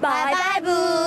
拜拜不